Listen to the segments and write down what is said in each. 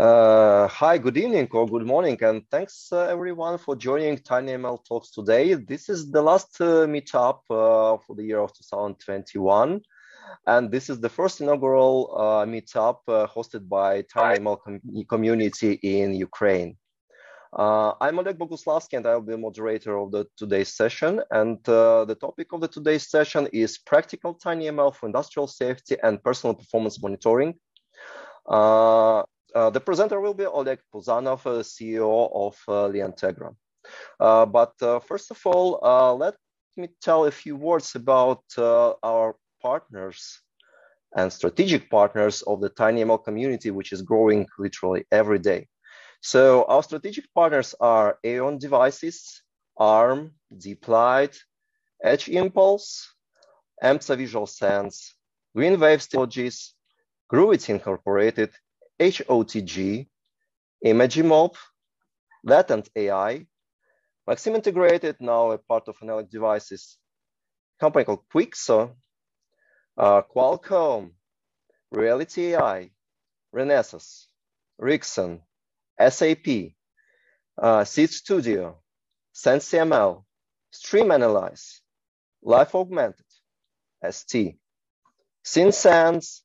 Uh, hi, good evening or good morning, and thanks uh, everyone for joining TinyML Talks today. This is the last uh, meetup uh, for the year of 2021, and this is the first inaugural uh, meetup uh, hosted by TinyML com community in Ukraine. I'm Oleg Boguslavsky, and I'll be the moderator of the today's session. And the topic of the today's session is practical TinyML for industrial safety and personal performance monitoring. Uh, uh, the presenter will be Oleg Puzanov, uh, CEO of uh, Leantegra. Uh, but uh, first of all, uh, let me tell a few words about our partners and strategic partners of the TinyML community, which is growing literally every day. So our strategic partners are Aeon Devices, ARM, Deeplite, Edge Impulse, Emza Visual Sense, Greenwave Technologies, Groovity Incorporated, HOTG, Imagimob, Latent AI, Maxim Integrated, now a part of Analog Devices, company called Qeexo, uh, Qualcomm, Reality AI, Renesas, Rixon, SAP, uh, Seeed Studio, SensiML, Stream Analyze, Life Augmented, ST, SynSense,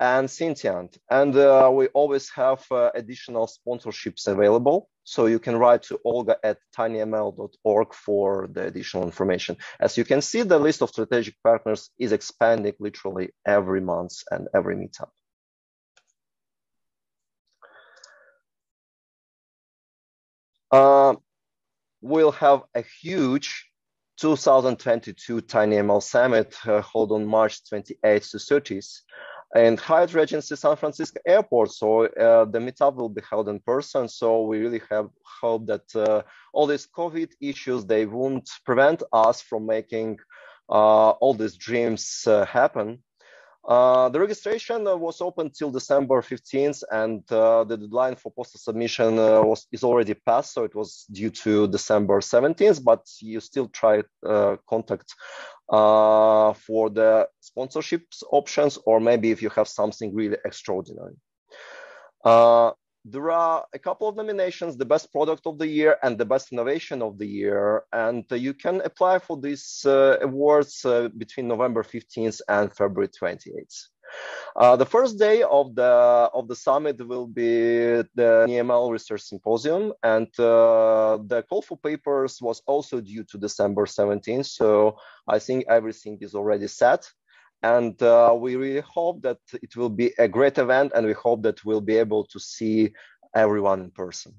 and Syntiant. And uh, we always have uh, additional sponsorships available. So you can write to Olga at tinyml.org for the additional information. As you can see, the list of strategic partners is expanding literally every month and every meetup. Uh, we'll have a huge 2022 TinyML Summit uh, held on March 28th to 30th and Hyatt Regency San Francisco Airport. So uh, the meetup will be held in person. So we really have hope that uh, all these COVID issues they won't prevent us from making uh, all these dreams uh, happen. Uh, the registration was open till December 15th, and uh, the deadline for postal submission was is already passed, so it was due to December 17th. But you still try contact uh, for the sponsorships options, or maybe if you have something really extraordinary. There are a couple of nominations, the best product of the year and the best innovation of the year. And uh, you can apply for these uh, awards uh, between November 15th and February 28th. Uh, the first day of the of the summit will be the EML Research Symposium, and uh, the call for papers was also due to December 17th. So I think everything is already set, and uh, we really hope that it will be a great event, and we hope that we'll be able to see everyone in person.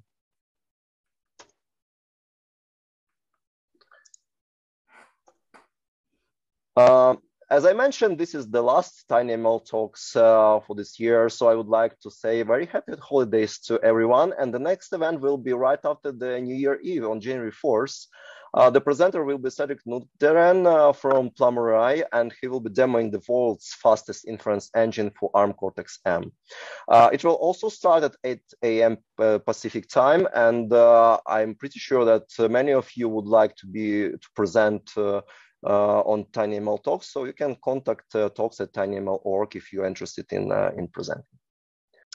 Um, as I mentioned, this is the last TinyML talks uh, for this year. So I would like to say very happy holidays to everyone. And the next event will be right after the New Year Eve on January 4th. Uh, the presenter will be Cedric Nugteren uh, from Plumerai, and he will be demoing the world's fastest inference engine for ARM Cortex-M. Uh, it will also start at 8 a.m. Uh, Pacific time, and uh, I'm pretty sure that uh, many of you would like to be to present on TinyML Talks. So you can contact talks at tinyml.org if you're interested in, in presenting.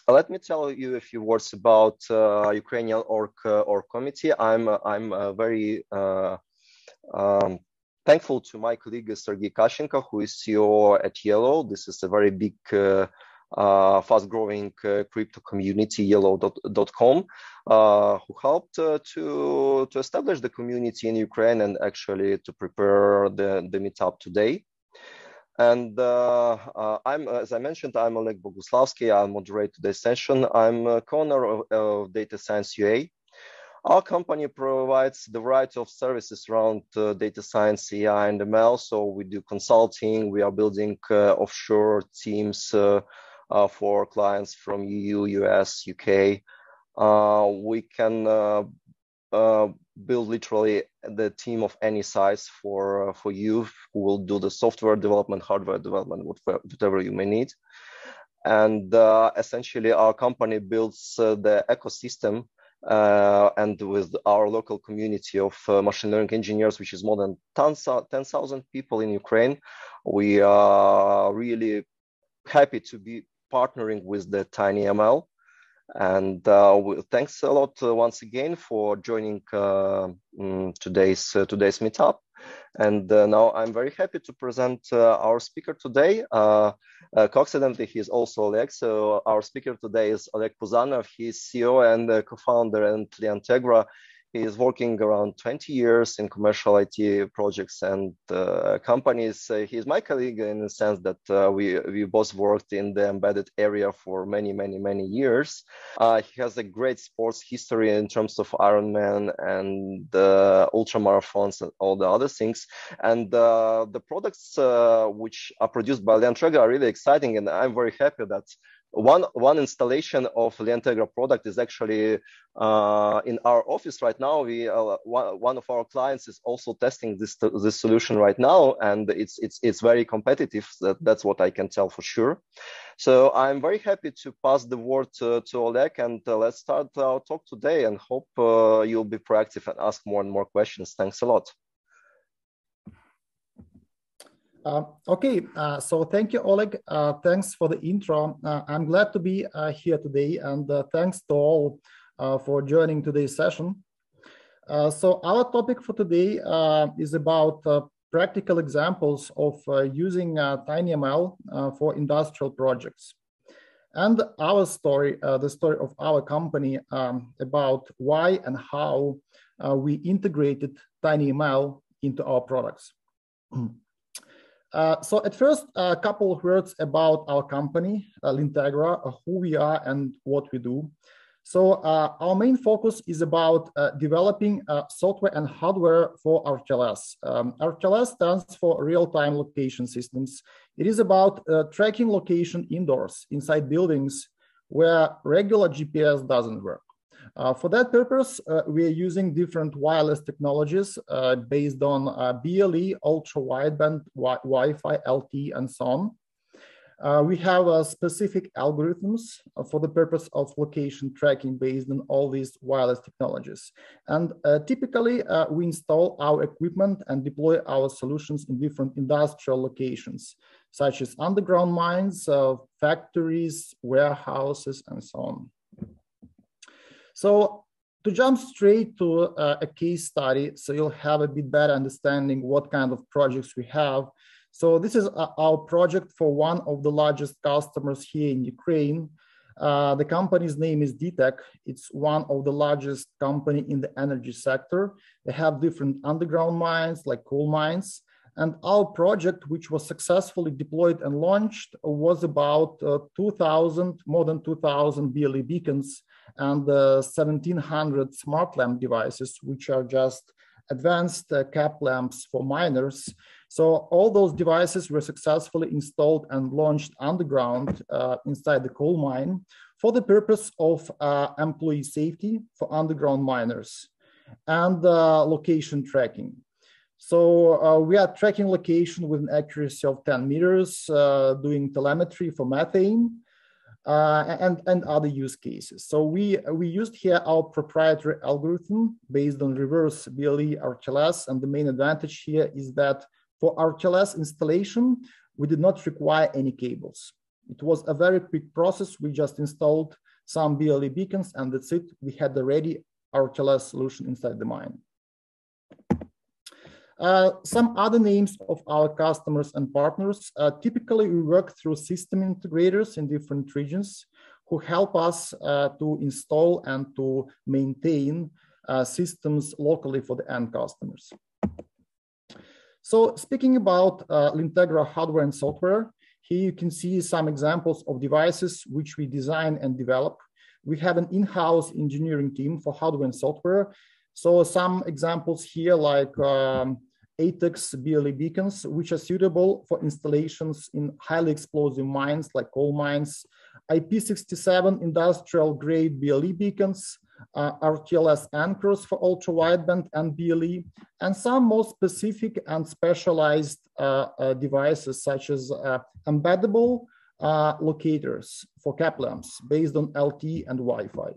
Let me tell you a few words about Ukrainian org, org committee. I'm, I'm very um, thankful to my colleague Sergei Kashenko, who is CEO at Yellow. This is a very big uh, uh, fast-growing uh, crypto community, yellow.com, uh, who helped to, to establish the community in Ukraine and actually to prepare the, the meetup today. And uh, uh, I'm, as I mentioned, I'm Oleg Boguslavsky. I'll moderate today's session. I'm a co-owner of, of, Data Science UA. Our company provides the variety of services around uh, data science, AI, and ML. So we do consulting. We are building offshore teams uh, for clients from EU, US, UK. Uh, we can uh, build literally the team of any size for for you who will do the software development, hardware development, whatever you may need. And essentially, our company builds the ecosystem uh, and with our local community of uh, machine learning engineers, which is more than 10,000 people in Ukraine, we are really happy to be partnering with the TinyML And uh, thanks a lot uh, once again for joining uh, mm, today's uh, today's meetup. And uh, now I'm very happy to present uh, our speaker today. coincidentally, he's also Oleg. So our speaker today is Oleg Puzanov. He's CEO and co-founder at Leantegra is working around 20 years in commercial IT projects and uh, companies. Uh, he is my colleague in the sense that uh, we, we both worked in the embedded area for many, many, many years. Uh, he has a great sports history in terms of Ironman and uh, ultra marathons and all the other things. And uh, the products which are produced by Leantegra are really exciting. And I'm very happy that one one installation of Leantegra product is actually uh, in our office right now. We uh, one, one of our clients is also testing this this solution right now, and it's it's it's very competitive. That, that's what I can tell for sure. So I'm very happy to pass the word to, to Oleg, and uh, let's start our talk today. And hope uh, you'll be proactive and ask more and more questions. Thanks a lot. Uh, okay, uh, so thank you, Oleg. Uh, thanks for the intro. Uh, I'm glad to be uh, here today, and uh, thanks to all for joining today's session. so our topic for today is about practical examples of using TinyML for industrial projects. And our story, the story of our company um, about why and how we integrated TinyML into our products. Uh, so at first, a couple of words about our company, uh, Leantegra, uh, who we are and what we do. So uh, our main focus is about uh, developing software and hardware for RTLS. Um, RTLS stands for real-time location systems. It is about tracking location indoors, inside buildings, where regular GPS doesn't work. Uh, for that purpose, uh, we are using different wireless technologies uh, based on uh, BLE, ultra wideband, Wi-Fi, LTE, and so on. Uh, we have uh, specific algorithms for the purpose of location tracking based on all these wireless technologies. And typically, we install our equipment and deploy our solutions in different industrial locations, such as underground mines, factories, warehouses, and so on. So to jump straight to uh, a case study, so you'll have a bit better understanding what kind of projects we have. So this is uh, our project for one of the largest customers here in Ukraine. Uh, the company's name is DTEK. It's one of the largest company in the energy sector. They have different underground mines like coal mines. And our project, which was successfully deployed and launched, was about uh, 2,000, more than 2,000 BLE beacons and uh, 1,700 smart lamp devices, which are just advanced uh, cap lamps for miners. So all those devices were successfully installed and launched underground uh, inside the coal mine for the purpose of uh, employee safety for underground miners and uh, location tracking. So uh, we are tracking location with an accuracy of 10 meters, uh, doing telemetry for methane uh, and, and other use cases. So we, we used here our proprietary algorithm based on reverse BLE RTLS. And the main advantage here is that for RTLS installation, we did not require any cables. It was a very quick process. We just installed some BLE beacons and that's it. We had the ready RTLS solution inside the mine. Uh, some other names of our customers and partners, uh, typically we work through system integrators in different regions who help us uh, to install and to maintain uh, systems locally for the end customers. So speaking about uh, Leantegra hardware and software, here you can see some examples of devices which we design and develop. We have an in-house engineering team for hardware and software. So some examples here like um, ATEX BLE beacons, which are suitable for installations in highly explosive mines like coal mines, IP67 industrial grade BLE beacons, uh, RTLS anchors for ultra wideband and BLE, and some more specific and specialized uh, uh, devices such as uh, embeddable uh, locators for cap lamps based on LTE and Wi-Fi.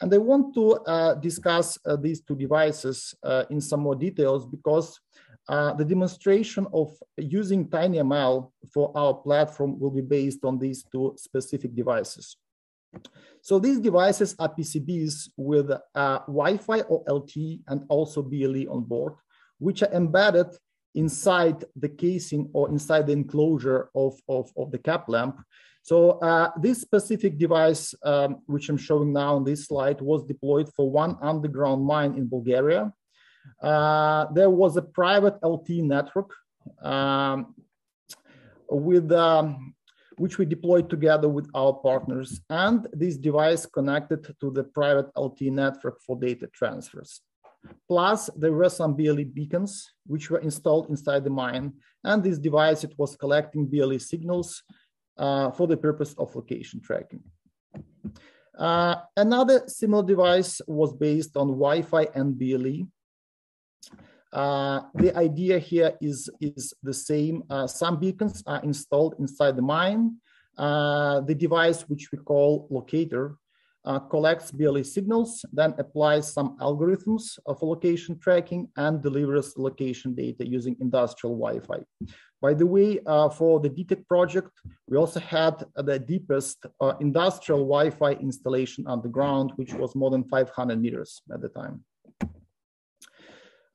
And I want to uh, discuss uh, these two devices uh, in some more details because uh, the demonstration of using TinyML for our platform will be based on these two specific devices. So these devices are PCBs with uh, Wi-Fi or LTE and also BLE on board, which are embedded inside the casing or inside the enclosure of, of, of the cap lamp. So uh, this specific device, um, which I'm showing now on this slide, was deployed for one underground mine in Bulgaria. Uh, there was a private LTE network um, with um, which we deployed together with our partners. And this device connected to the private LTE network for data transfers. Plus, there were some BLE beacons which were installed inside the mine. And this device, it was collecting BLE signals for the purpose of location tracking. Uh, another similar device was based on Wi-Fi and BLE. Uh, the idea here is, is the same. Uh, some beacons are installed inside the mine. Uh, the device, which we call locator, uh, collects BLE signals, then applies some algorithms of location tracking and delivers location data using industrial Wi-Fi. By the way, uh, for the DTEK project, we also had the deepest uh, industrial Wi-Fi installation underground, which was more than 500 meters at the time.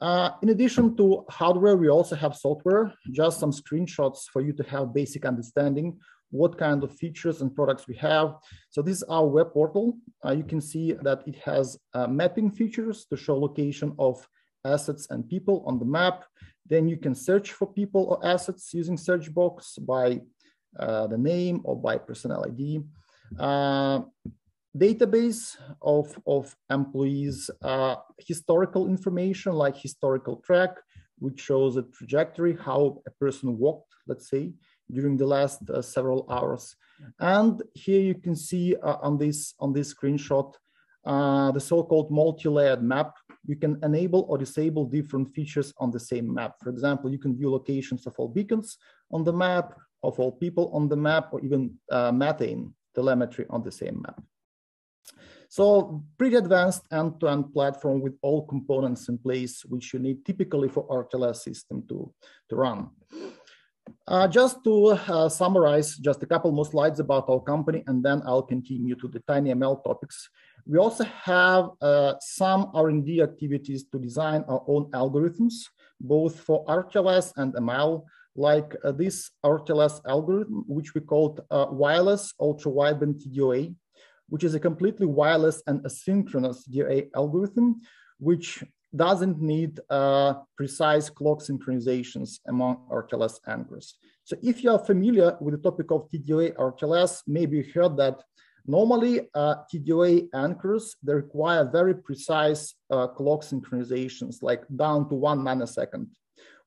Uh, in addition to hardware, we also have software, just some screenshots for you to have basic understanding what kind of features and products we have. So this is our web portal. Uh, you can see that it has uh, mapping features to show location of assets and people on the map. Then you can search for people or assets using search box by uh, the name or by personnel ID. Uh, database of, of employees, uh, historical information like historical track, which shows a trajectory, how a person walked, let's say, during the last uh, several hours. And here you can see uh, on this on this screenshot, uh, the so-called multi-layered map. You can enable or disable different features on the same map. For example, you can view locations of all beacons on the map, of all people on the map, or even methane telemetry on the same map. So pretty advanced end-to-end platform with all components in place, which you need typically for RTLS system to, to run. Uh, just to uh, summarize just a couple more slides about our company, and then I'll continue to the TinyML topics. We also have uh, some R&D activities to design our own algorithms, both for RTLS and ML, like uh, this RTLS algorithm, which we called uh, wireless ultra-wideband TDOA, which is a completely wireless and asynchronous DOA algorithm, which doesn't need uh, precise clock synchronizations among RTLS anchors. So if you are familiar with the topic of TDOA RTLS, maybe you heard that normally uh, TDOA anchors, they require very precise uh, clock synchronizations, like down to one nanosecond.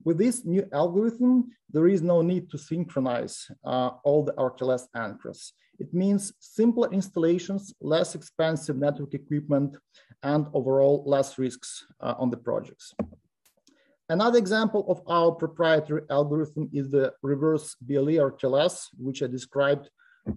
With this new algorithm, there is no need to synchronize uh, all the RTLS anchors. It means simpler installations, less expensive network equipment, and overall less risks uh, on the projects. Another example of our proprietary algorithm is the reverse BLE RTLS, which I described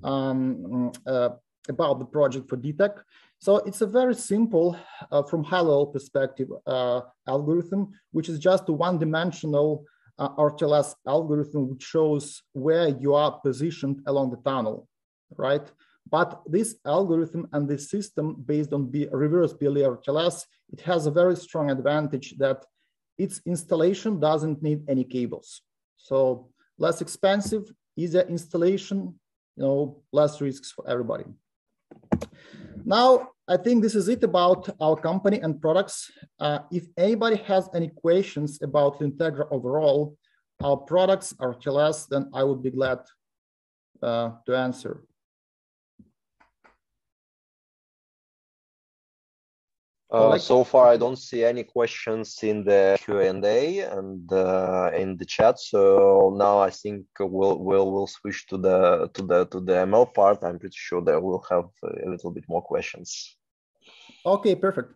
um, uh, about the project for DTEK. So it's a very simple, uh, from high level perspective, uh, algorithm, which is just a one dimensional uh, RTLS algorithm, which shows where you are positioned along the tunnel, right? But this algorithm and this system based on B reverse BLE RTLS, it has a very strong advantage that its installation doesn't need any cables. So less expensive, easier installation, you know, less risks for everybody. Now, I think this is it about our company and products. Uh, if anybody has any questions about Leantegra overall, our products, our TLS, then I would be glad uh, to answer. Uh, so far, I don't see any questions in the Q and A and uh, in the chat. So now I think we'll we'll we'll switch to the to the to the ML part. I'm pretty sure that we'll have a little bit more questions. Okay, perfect.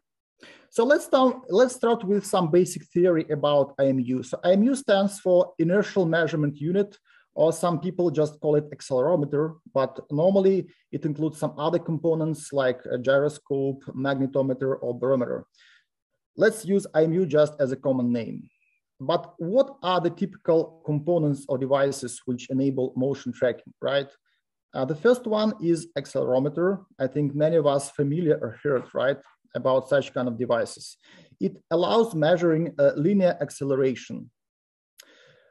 So let's start let's start with some basic theory about IMU. So IMU stands for Inertial Measurement Unit, or some people just call it accelerometer, but normally it includes some other components like a gyroscope, magnetometer, or barometer. Let's use IMU just as a common name. But what are the typical components or devices which enable motion tracking, right? Uh, the first one is accelerometer. I think many of us familiar or heard, right, about such kind of devices. It allows measuring uh, linear acceleration.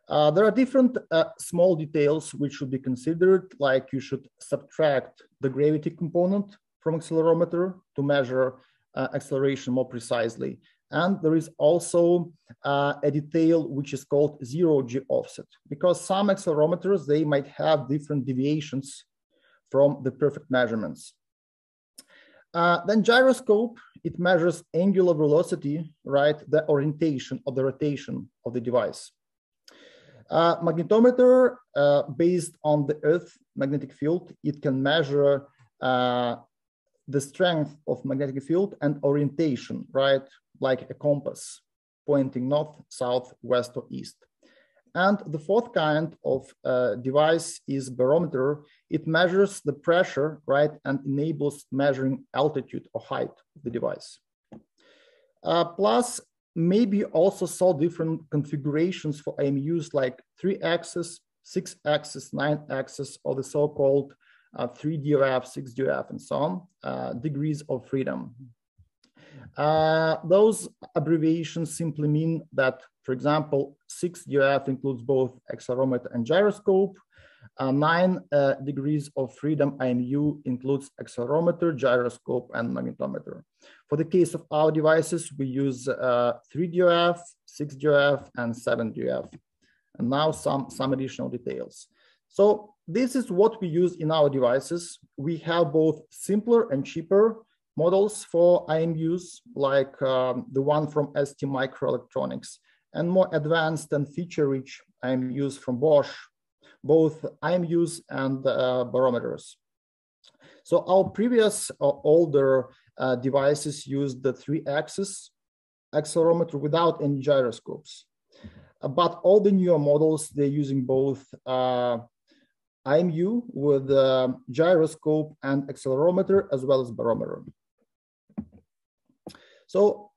Uh, there are different uh, small details which should be considered, like you should subtract the gravity component from accelerometer to measure uh, acceleration more precisely. And there is also uh, a detail which is called zero G offset, because some accelerometers, they might have different deviations from the perfect measurements. Uh, then gyroscope, it measures angular velocity, right? The orientation of the rotation of the device. Uh, magnetometer, uh, based on the Earth magnetic field, it can measure uh, the strength of magnetic field and orientation, right? Like a compass pointing north, south, west, or east. And the fourth kind of uh, device is barometer. It measures the pressure, right, and enables measuring altitude or height of the device. Uh, plus, maybe also saw different configurations for IMUs like three axis, six axis, nine axis, or the so-called uh, 3 DOF, 6 DOF, and so on, uh, degrees of freedom. Uh, those abbreviations simply mean that, for example, 6 DOF includes both accelerometer and gyroscope. Uh, nine uh, degrees of freedom IMU includes accelerometer, gyroscope, and magnetometer. For the case of our devices, we use uh, 3 DOF, 6 DOF, and 7 DOF. And now some, some additional details. So this is what we use in our devices. We have both simpler and cheaper models for IMUs, like um, the one from ST Microelectronics, and more advanced and feature-rich IMUs from Bosch, both IMUs and uh, barometers. So our previous uh, older uh, devices used the three-axis accelerometer without any gyroscopes. Uh, but all the newer models, they're using both uh, IMU with uh, gyroscope and accelerometer as well as barometer. So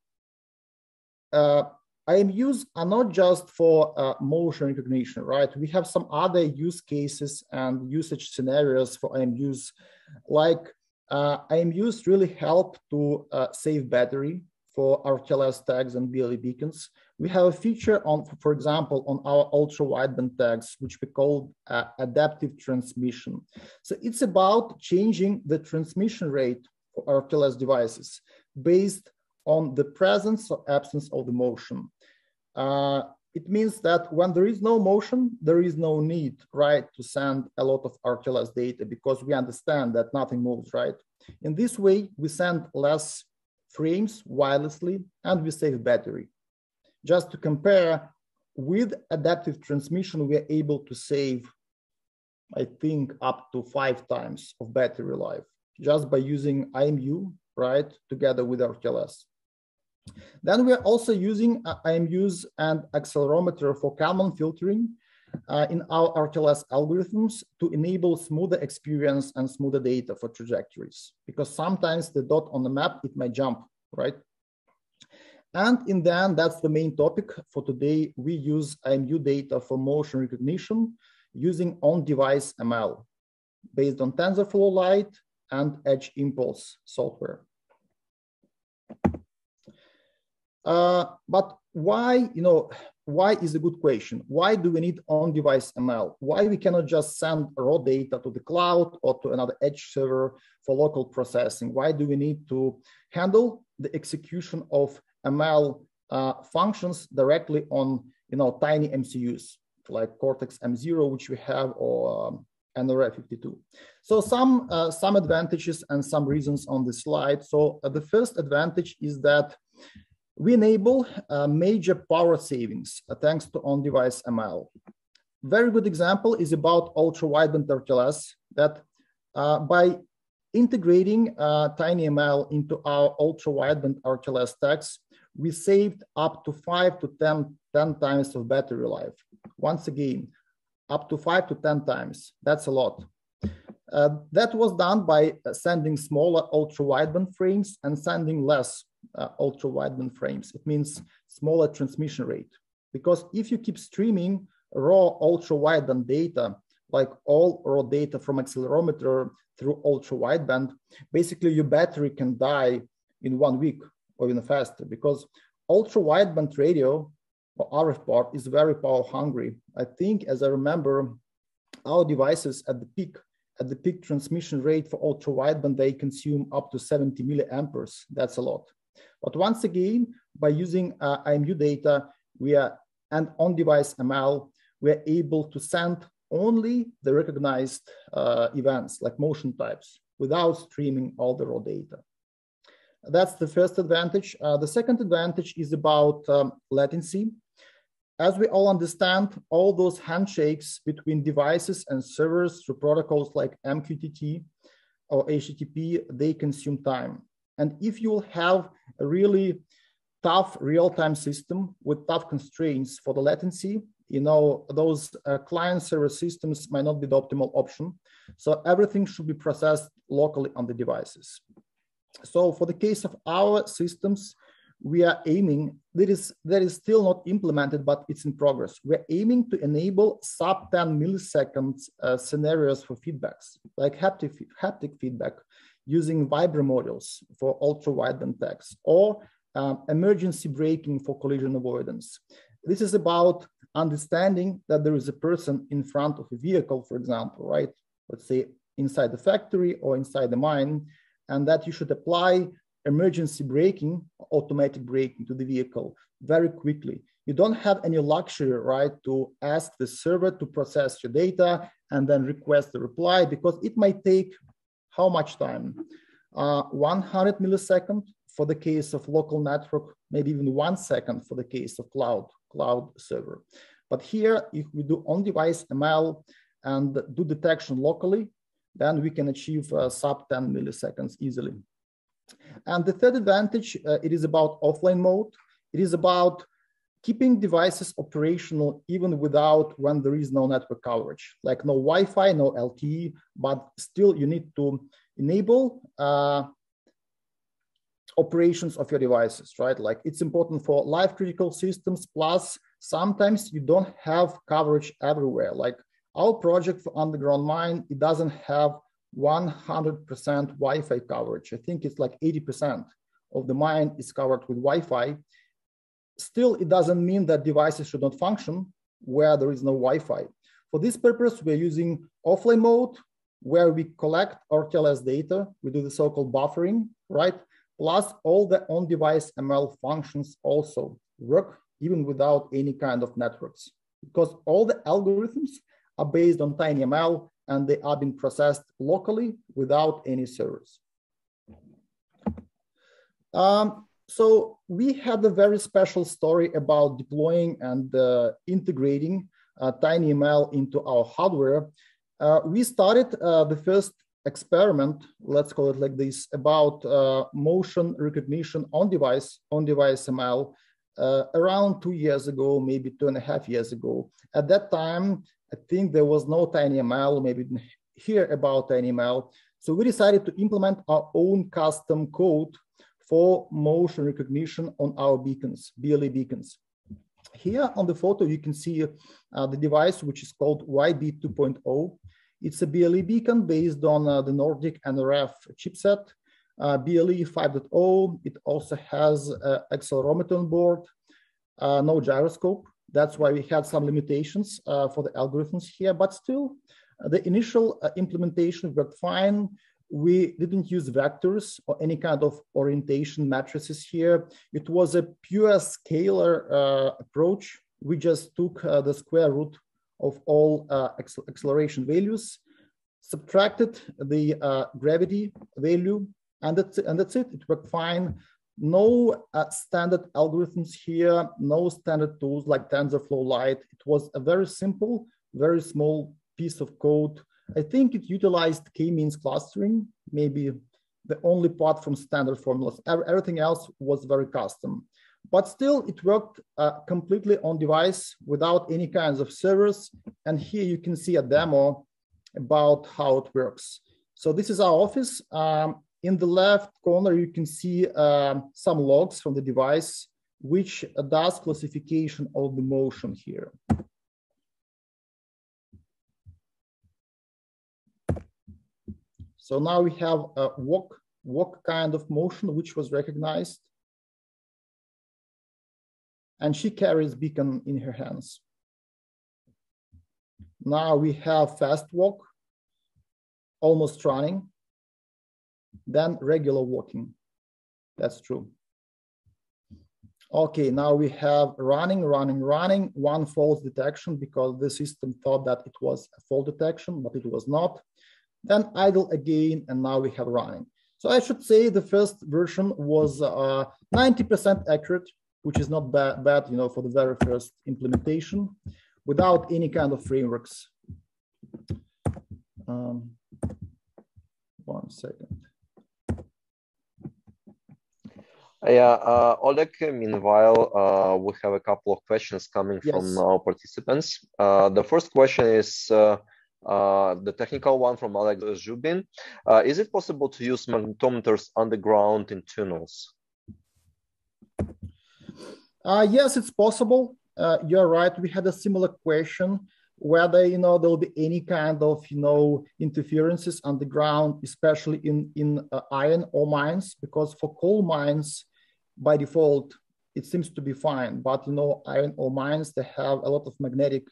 IMUs are not just for uh, motion recognition, right? We have some other use cases and usage scenarios for IMUs, like uh, IMUs really help to uh, save battery for RTLS tags and BLE beacons. We have a feature on, for example, on our ultra wideband tags, which we call uh, adaptive transmission. So it's about changing the transmission rate for RTLS devices based on the presence or absence of the motion. Uh, it means that when there is no motion, there is no need, right, to send a lot of RTLS data because we understand that nothing moves, right? In this way, we send less frames wirelessly and we save battery. Just to compare, with adaptive transmission, we are able to save, I think, up to five times of battery life just by using IMU, right, together with RTLS. Then we're also using IMUs and accelerometer for Kalman filtering uh, in our RTLS algorithms to enable smoother experience and smoother data for trajectories. Because sometimes the dot on the map, it might jump, right? And in the end, that's the main topic for today. We use IMU data for motion recognition using on-device ML based on TensorFlow Lite and Edge Impulse software. Uh, but why, you know, why is a good question. Why do we need on-device ML? Why we cannot just send raw data to the cloud or to another edge server for local processing? Why do we need to handle the execution of ML uh, functions directly on, you know, tiny MCUs like Cortex M0, which we have, or um, NRF52. So some, uh, some advantages and some reasons on the slide. So uh, the first advantage is that we enable uh, major power savings uh, thanks to on-device ML. Very good example is about ultra-wideband RTLS that uh, by integrating uh, TinyML into our ultra-wideband RTLS tags, we saved up to five to 10, 10 times of battery life. Once again, up to five to 10 times. That's a lot. Uh, that was done by sending smaller ultra-wideband frames and sending less uh, ultra wideband frames. It means smaller transmission rate. Because if you keep streaming raw ultra wideband data like all raw data from accelerometer through ultra wideband, basically your battery can die in one week or even faster because ultra wideband radio or RF part is very power hungry. I think, as I remember, our devices at the peak at the peak transmission rate for ultra wideband, they consume up to 70 milliamperes. That's a lot. But once again, by using uh, IMU data, we are and on-device ML, we're able to send only the recognized uh, events like motion types without streaming all the raw data. That's the first advantage. Uh, the second advantage is about um, latency. As we all understand, all those handshakes between devices and servers through protocols like MQTT or HTTP, they consume time. And if you have a really tough real-time system with tough constraints for the latency, you know, those uh, client server systems might not be the optimal option. So everything should be processed locally on the devices. So for the case of our systems, we are aiming, that is, that is still not implemented, but it's in progress. We're aiming to enable sub 10 milliseconds uh, scenarios for feedbacks, like haptic, haptic feedback using Vibra modules for ultra wideband text or um, emergency braking for collision avoidance. This is about understanding that there is a person in front of a vehicle, for example, right? Let's say inside the factory or inside the mine, and that you should apply emergency braking, automatic braking to the vehicle very quickly. You don't have any luxury, right, to ask the server to process your data and then request the reply because it might take how much time? Uh, 100 millisecond for the case of local network, maybe even one second for the case of cloud, cloud server. But here, if we do on-device ML and do detection locally, then we can achieve uh, sub 10 milliseconds easily. And the third advantage, uh, it is about offline mode. It is about keeping devices operational even without when there is no network coverage, like no Wi-Fi, no LTE, but still you need to enable uh, operations of your devices, right? Like it's important for life critical systems, plus sometimes you don't have coverage everywhere. Like our project for underground mine, it doesn't have 100% Wi-Fi coverage. I think it's like 80% of the mine is covered with Wi-Fi. Still, it doesn't mean that devices should not function where there is no Wi-Fi. For this purpose, we're using offline mode, where we collect RTLS data. We do the so-called buffering, right? Plus all the on-device ML functions also work even without any kind of networks because all the algorithms are based on TinyML and they are being processed locally without any servers. Um, so we had a very special story about deploying and uh, integrating uh, TinyML into our hardware. Uh, we started uh, the first experiment, let's call it like this, about uh, motion recognition on device, on device ML uh, around two years ago, maybe two and a half years ago. At that time, I think there was no TinyML, maybe hear about TinyML. So we decided to implement our own custom code for motion recognition on our beacons, BLE beacons. Here on the photo, you can see uh, the device, which is called YB 2.0. It's a BLE beacon based on uh, the Nordic NRF chipset. Uh, BLE 5.0, it also has uh, accelerometer on board, uh, no gyroscope. That's why we had some limitations uh, for the algorithms here, but still uh, the initial implementation worked fine. We didn't use vectors or any kind of orientation matrices here. It was a pure scalar uh, approach. We just took uh, the square root of all uh, acceleration values, subtracted the gravity value, and that's, and that's it. It worked fine no uh, standard algorithms here, no standard tools like TensorFlow Lite. It was a very simple, very small piece of code. I think it utilized k-means clustering, maybe the only part from standard formulas. Everything else was very custom. But still, it worked uh, completely on device without any kinds of servers. And here you can see a demo about how it works. So this is our office. Um, in the left corner, you can see uh, some logs from the device, which does classification of the motion here. So now we have a walk, walk kind of motion, which was recognized. And she carries beacon in her hands. Now we have fast walk, almost running, then regular walking. That's true. Okay, now we have running, running, running, one false detection because the system thought that it was a fault detection, but it was not. Then idle again, and now we have running. So I should say the first version was 90% uh, accurate, which is not bad, bad, you know, for the very first implementation without any kind of frameworks. Um, one second. Yeah, uh, Oleg, meanwhile, uh, we have a couple of questions coming yes. from our participants. Uh, the first question is uh, uh, the technical one from Alex Zubin. Uh, is it possible to use magnetometers underground in tunnels? yes, it's possible. you're right. We had a similar question whether you know there will be any kind of you know interferences underground, especially in in uh, iron ore mines, because for coal mines, by default, it seems to be fine. But you know, iron ore mines they have a lot of magnetic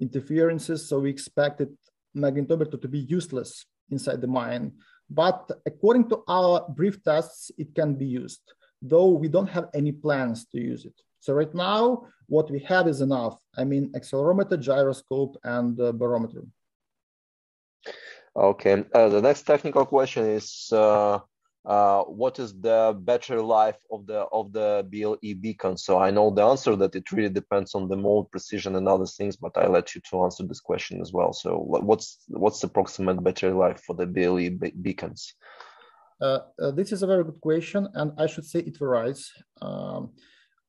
interferences, so we expected magnetometer to be useless inside the mine. But according to our brief tests, it can be used, though we don't have any plans to use it. So right now, what we have is enough. I mean, accelerometer, gyroscope, and uh, barometer. Okay. Uh, the next technical question is, uh, uh what is the battery life of the of the BLE beacon? So I know the answer that it really depends on the mode, precision, and other things, but I let you to answer this question as well. So what's what's the approximate battery life for the BLE be beacons? Uh, uh, this is a very good question, and I should say it varies. Um,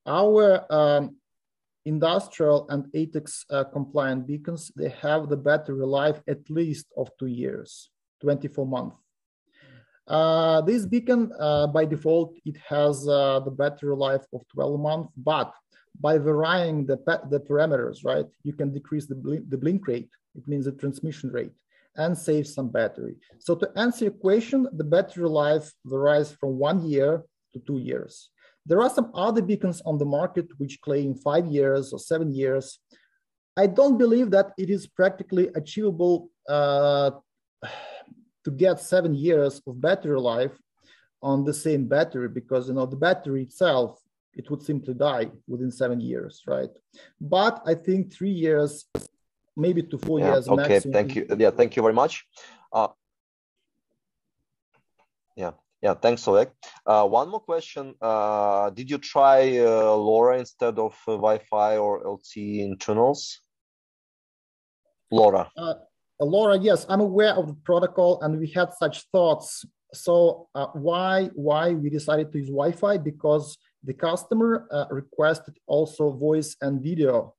our um, industrial and ATEX uh, compliant beacons, they have the battery life at least of two years, 24 months. Uh, this beacon, uh, by default, it has uh, the battery life of 12 months, but by varying the, the parameters, right, you can decrease the blink, the blink rate, it means the transmission rate, and save some battery. So to answer your question, the battery life varies from one year to two years. There are some other beacons on the market which claim five years or seven years. I don't believe that it is practically achievable uh, to get seven years of battery life on the same battery because you know the battery itself it would simply die within seven years, right? But I think three years, maybe to four yeah, years. Okay, maximum. thank you. Yeah, thank you very much. Uh, yeah, yeah, thanks, Oleg. Uh, one more question. Uh, did you try uh, LoRa instead of uh, Wi-Fi or LTE in tunnels? LoRa. Uh, LoRa, yes, I'm aware of the protocol, and we had such thoughts. So uh, why why we decided to use Wi-Fi? Because the customer requested also voice and video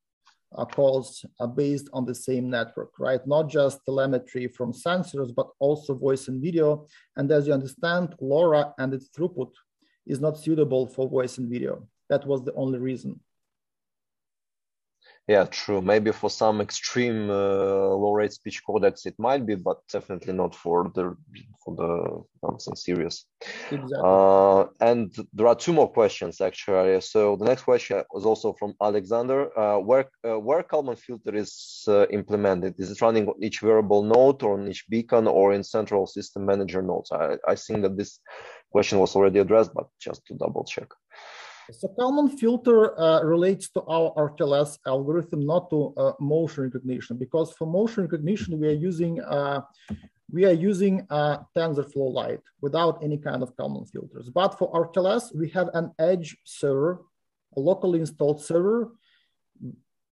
uh, calls are based on the same network, right? Not just telemetry from sensors, but also voice and video. And as you understand, LoRa and its throughput is not suitable for voice and video. That was the only reason. Yeah, true. Maybe for some extreme uh, low rate speech codecs it might be, but definitely not for the for the something serious. Exactly. Uh, and there are two more questions actually. So the next question was also from Alexander. Uh, where uh, where Kalman filter is uh, implemented? Is it running on each variable node or on each beacon or in central system manager nodes? I I think that this question was already addressed, but just to double check. So Kalman filter uh, relates to our RTLS algorithm, not to uh, motion recognition, because for motion recognition we are using uh, we are using uh, TensorFlow Lite without any kind of Kalman filters. But for RTLS, we have an edge server, a locally installed server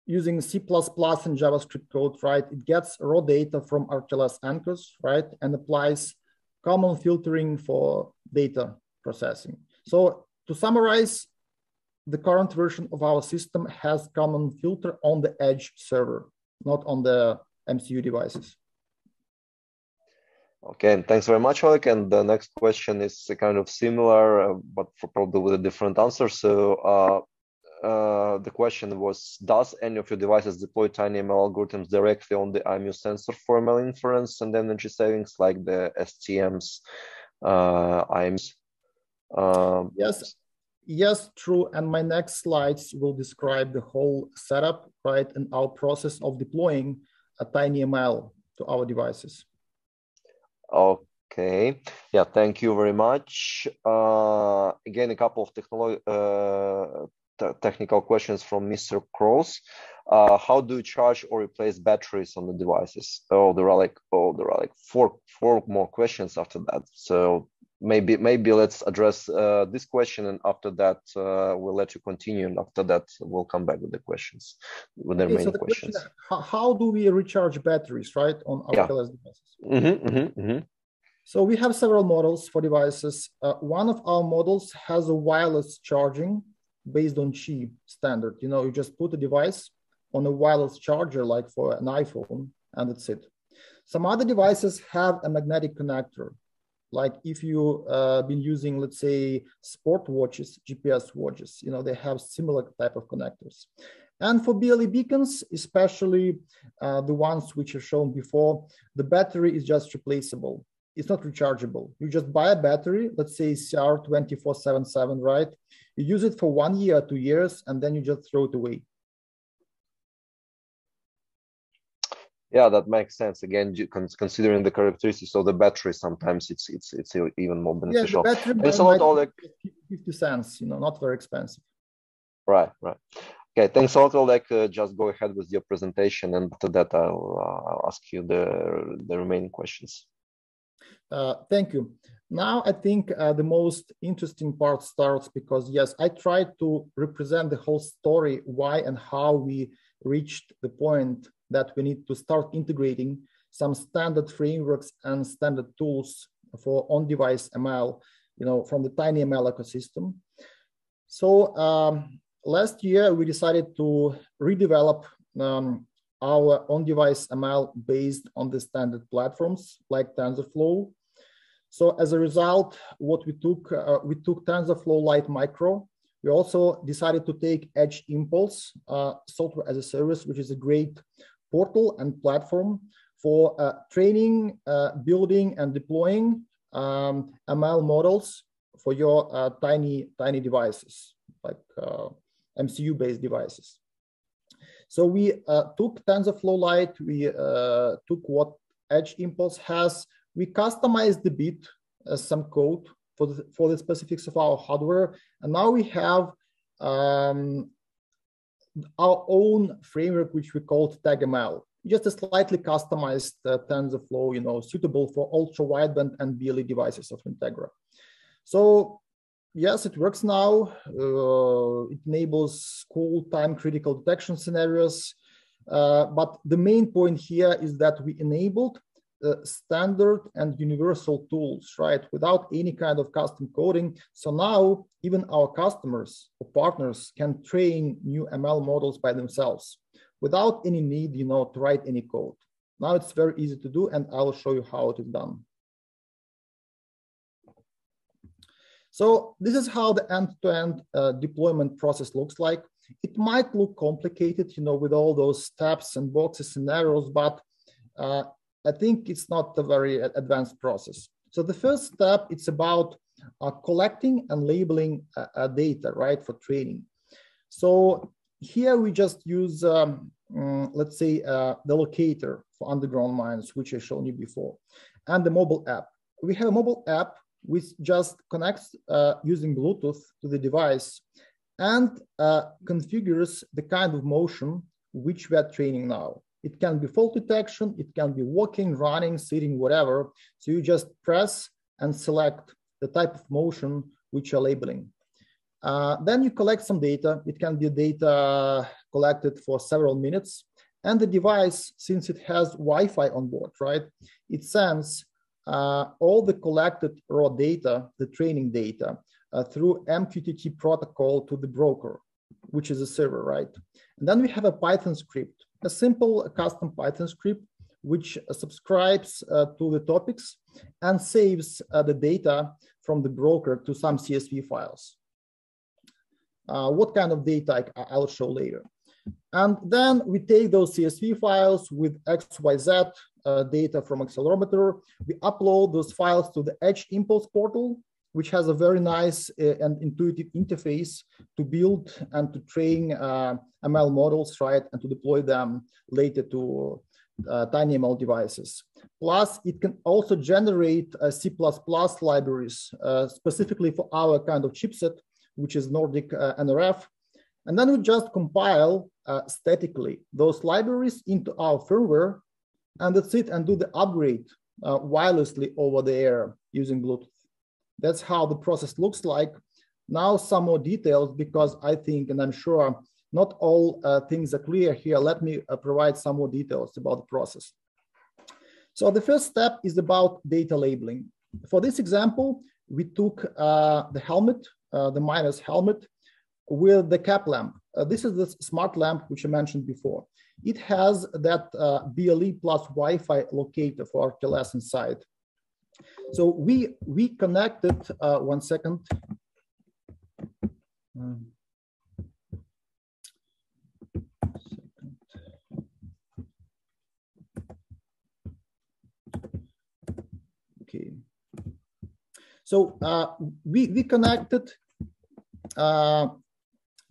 using C++ and JavaScript code, right? It gets raw data from RTLS anchors, right? And applies Kalman filtering for data processing. So to summarize, the current version of our system has Kalman filter on the edge server, not on the MCU devices. Okay, thanks very much, Oleg. And the next question is kind of similar, uh, but probably with a different answer. So, uh, uh, the question was, does any of your devices deploy TinyML algorithms directly on the IMU sensor for ML inference and energy savings like the STM's uh, IMs? Um, yes, yes, true. And my next slides will describe the whole setup, right, and our process of deploying a TinyML to our devices. Okay. Yeah, thank you very much. Uh, again, a couple of technolo uh, technical questions from Mr. Cross. Uh, how do you charge or replace batteries on the devices? Oh, there are like oh, there are like four four more questions after that. So maybe maybe let's address uh, this question, and after that uh, we'll let you continue, and after that we'll come back with the questions with the okay, remaining so the questions. Question, how, how, do we recharge batteries, right, on our yeah. devices? Mm -hmm, mm -hmm, mm -hmm. So we have several models for devices. Uh, one of our models has a wireless charging based on Qi standard. You know, you just put a device on a wireless charger, like for an iPhone, and that's it. Some other devices have a magnetic connector. Like if you uh, been using, let's say, sport watches, GPS watches, you know, they have similar type of connectors. And for BLE beacons, especially uh, the ones which are shown before, the battery is just replaceable it's not rechargeable. You just buy a battery, let's say CR2477, right? You use it for one year, two years, and then you just throw it away. Yeah, that makes sense. Again, considering the characteristics of the battery, sometimes it's it's it's even more beneficial. Yeah, the battery Thanks a lot, Oleg. Fifty cents, you know, not very expensive. Right, right. Okay, thanks a lot, Oleg. Uh, just go ahead with your presentation, and after that, I'll, uh, I'll ask you the the remaining questions. Uh, thank you. Now I think uh, the most interesting part starts because yes, I tried to represent the whole story, why and how we reached the point that we need to start integrating some standard frameworks and standard tools for on-device ML, you know, from the tiny ML ecosystem. So um, last year we decided to redevelop um, our on-device ML based on the standard platforms like TensorFlow. So as a result, what we took, uh, we took TensorFlow Lite Micro. We also decided to take Edge Impulse uh, software as a service, which is a great portal and platform for uh, training, uh, building, and deploying um, ML models for your uh, tiny, tiny devices, like uh, MCU-based devices. So we uh, took TensorFlow Lite, we uh, took what Edge Impulse has, we customized a bit uh, some code for the, for the specifics of our hardware, and now we have um, our own framework, which we call TagML. Just a slightly customized uh, TensorFlow, you know, suitable for ultra wideband and BLE devices of Leantegra. So yes, it works now. Uh, it enables cool time critical detection scenarios. Uh, but the main point here is that we enabled uh, standard and universal tools, right? Without any kind of custom coding. So now even our customers or partners can train new ML models by themselves without any need, you know, to write any code. Now it's very easy to do and I'll show you how it is done. So this is how the end-to-end -end, uh, deployment process looks like. It might look complicated, you know, with all those steps and boxes and arrows, but uh, I think it's not a very advanced process. So the first step, it's about uh, collecting and labeling uh, uh data, right, for training. So here we just use, um, um, let's say, uh, the locator for underground mines, which I shown you before, and the mobile app. We have a mobile app which just connects uh, using Bluetooth to the device and uh, configures the kind of motion which we are training now. It can be fault detection, it can be walking, running, sitting, whatever. So you just press and select the type of motion which you're labeling. Uh, then you collect some data. It can be data collected for several minutes. And the device, since it has Wi-Fi on board, right, it sends uh, all the collected raw data, the training data, uh, through MQTT protocol to the broker, which is a server, right? And then we have a Python script, a simple custom Python script, which subscribes uh, to the topics and saves uh, the data from the broker to some CSV files. uh, what kind of data I, I'll show later. And then we take those CSV files with XYZ uh, data from accelerometer. We upload those files to the Edge Impulse portal, which has a very nice uh, and intuitive interface to build and to train uh, ML models, right, and to deploy them later to uh, TinyML devices. Plus, it can also generate uh, C++ libraries uh, specifically for our kind of chipset, which is Nordic uh, NRF. And then we just compile uh, statically those libraries into our firmware, and that's it, and do the upgrade wirelessly over the air using Bluetooth. That's how the process looks like. Now some more details because I think, and I'm sure not all uh, things are clear here. Let me uh, provide some more details about the process. So the first step is about data labeling. For this example, we took uh, the helmet, uh, the miner's helmet, with the cap lamp. Uh, this is the smart lamp which I mentioned before. It has that uh, BLE plus Wi-Fi locator for RTLS inside. So we we connected. one second. Um, Okay. So uh, we, we connected uh,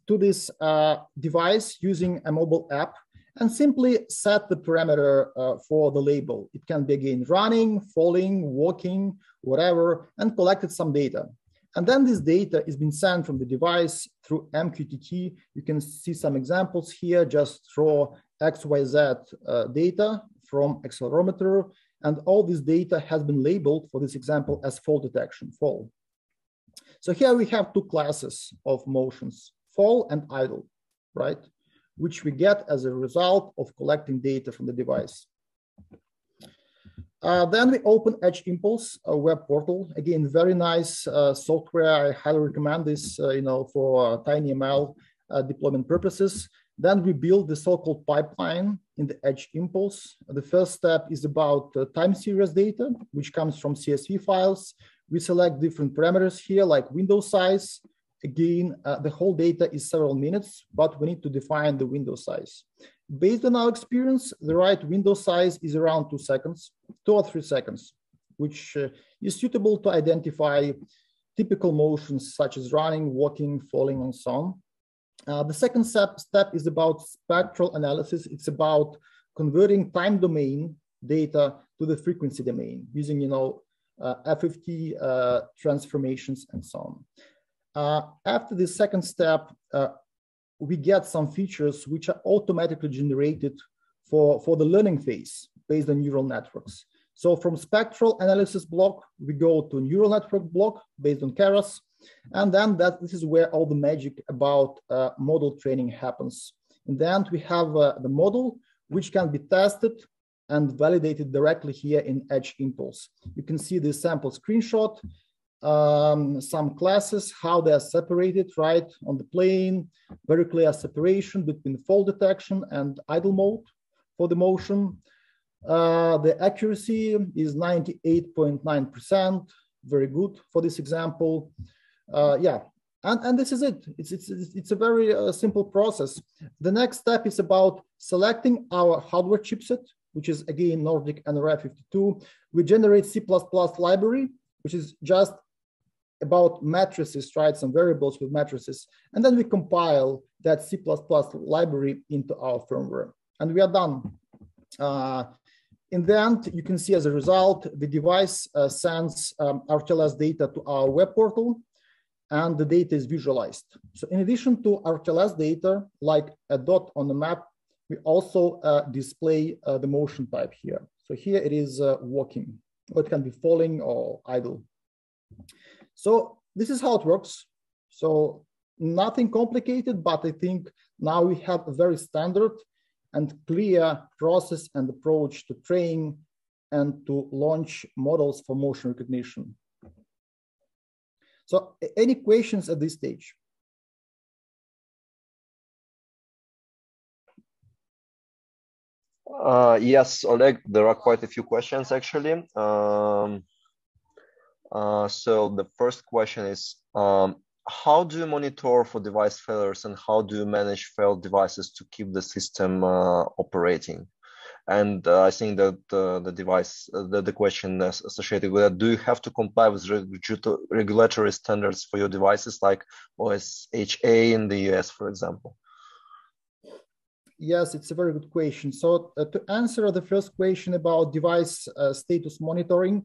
to this uh, device using a mobile app and simply set the parameter uh, for the label. It can be again running, falling, walking, whatever, and collected some data. And then this data is being sent from the device through MQTT. You can see some examples here, just draw XYZ uh, data from accelerometer and all this data has been labeled for this example as fall detection, fall. So here we have two classes of motions, fall and idle, right? Which we get as a result of collecting data from the device. Uh, then we open Edge Impulse, a web portal. Again, very nice uh, software. I highly recommend this, uh, you know, for uh, TinyML uh, deployment purposes. Then we build the so-called pipeline in the Edge Impulse. The first step is about uh, time series data, which comes from CSV files. We select different parameters here, like window size. Again, uh, the whole data is several minutes, but we need to define the window size. Based on our experience, the right window size is around two seconds, two or three seconds, which uh, is suitable to identify typical motions such as running, walking, falling, and so on. Uh, the second step, step is about spectral analysis. It's about converting time domain data to the frequency domain using, you know, uh, FFT uh, transformations and so on. Uh, after the second step, uh, we get some features which are automatically generated for, for the learning phase based on neural networks. So from spectral analysis block, we go to neural network block based on Keras. And then that this is where all the magic about uh, model training happens. In the end, we have uh, the model, which can be tested and validated directly here in Edge Impulse. You can see the sample screenshot, um, some classes, how they are separated, right, on the plane, very clear separation between fall detection and idle mode for the motion. Uh, the accuracy is 98.9%, very good for this example uh, yeah, and, and this is it. It's, it's, it's a very uh, simple process. The next step is about selecting our hardware chipset, which is again Nordic NRF52. We generate C++ library, which is just about matrices, right? Some variables with matrices. And then we compile that C++ library into our firmware. And we are done. Uh, in the end, you can see as a result, the device uh, sends um, RTLS data to our web portal and the data is visualized. So in addition to RTLS data, like a dot on the map, we also uh, display uh, the motion type here. So here it is uh, walking, or it can be falling or idle. So this is how it works. So nothing complicated, but I think now we have a very standard and clear process and approach to train and to launch models for motion recognition. So any questions at this stage? Uh, yes, Oleg, there are quite a few questions actually. Um, uh, so the first question is, um, how do you monitor for device failures and how do you manage failed devices to keep the system uh, operating? And uh, I think that the device, uh, the, the question associated with that, do you have to comply with regulatory standards for your devices like OSHA in the US, for example? Yes, it's a very good question. So uh, to answer the first question about device uh, status monitoring,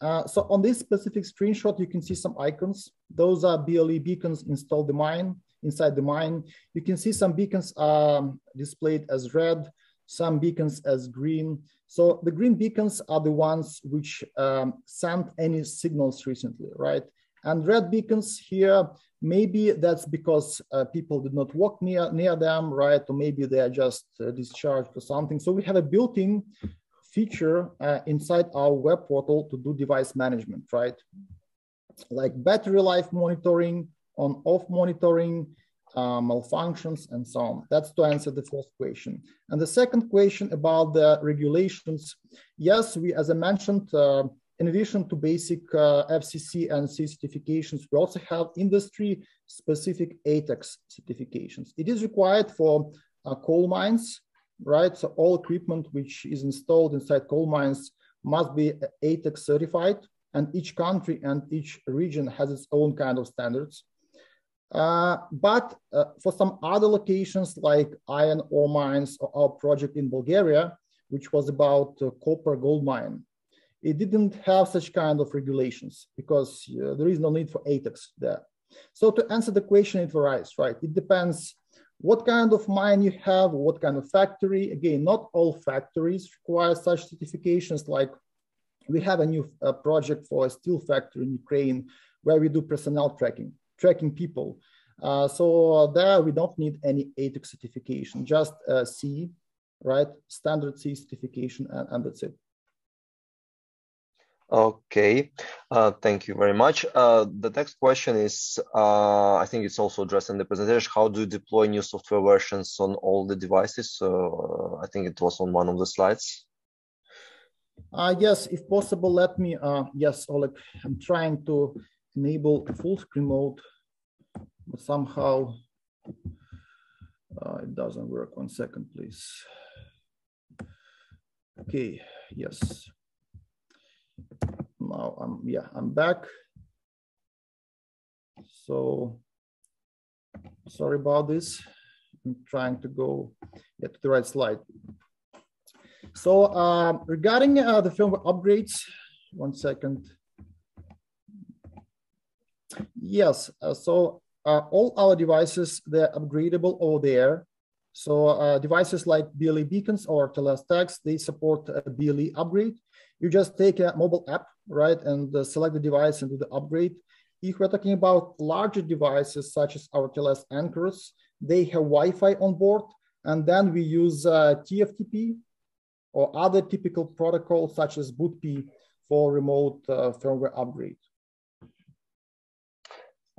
uh, so on this specific screenshot, you can see some icons. Those are BLE beacons installed the mine, inside the mine. You can see some beacons are displayed as red, some beacons as green. So the green beacons are the ones which um, sent any signals recently, right? And red beacons here, maybe that's because uh, people did not walk near, near them, right? Or maybe they are just uh, discharged or something. So we have a built-in feature uh, inside our web portal to do device management, right? Like battery life monitoring, on-off monitoring, uh, malfunctions, and so on. That's to answer the first question. And the second question about the regulations. Yes, we, as I mentioned, uh, in addition to basic uh, FCC and CE certifications, we also have industry specific ATEX certifications. It is required for uh, coal mines, right? So all equipment which is installed inside coal mines must be ATEX certified and each country and each region has its own kind of standards. Uh, but uh, for some other locations like iron ore mines or our project in Bulgaria, which was about uh, copper gold mine, it didn't have such kind of regulations because uh, there is no need for ATEX there. So to answer the question, it varies, right? It depends what kind of mine you have, what kind of factory. Again, not all factories require such certifications. Like we have a new uh, project for a steel factory in Ukraine where we do personnel tracking, tracking people. Uh, so there we don't need any ATEX certification, just uh, CE, right? Standard CE certification, and, and that's it. Okay, uh, thank you very much. Uh, the next question is, uh, I think it's also addressed in the presentation, how do you deploy new software versions on all the devices? So uh, I think it was on one of the slides. Uh, yes, if possible, let me, uh, yes, Oleg, I'm trying to enable full screen mode, but somehow it doesn't work. One second, please. Okay, yes now I'm yeah I'm back. So sorry about this. I'm trying to go get to the right slide. So uh, regarding uh, the firmware upgrades one second. Yes uh, so uh, all our devices they're upgradable over there. So uh, devices like BLE beacons or RTLS tags, they support a BLE upgrade. You just take a mobile app, right, and uh, select the device and do the upgrade. If we're talking about larger devices such as our RTLS anchors, they have Wi-Fi on board, and then we use uh, TFTP or other typical protocols such as BootP for remote uh, firmware upgrade.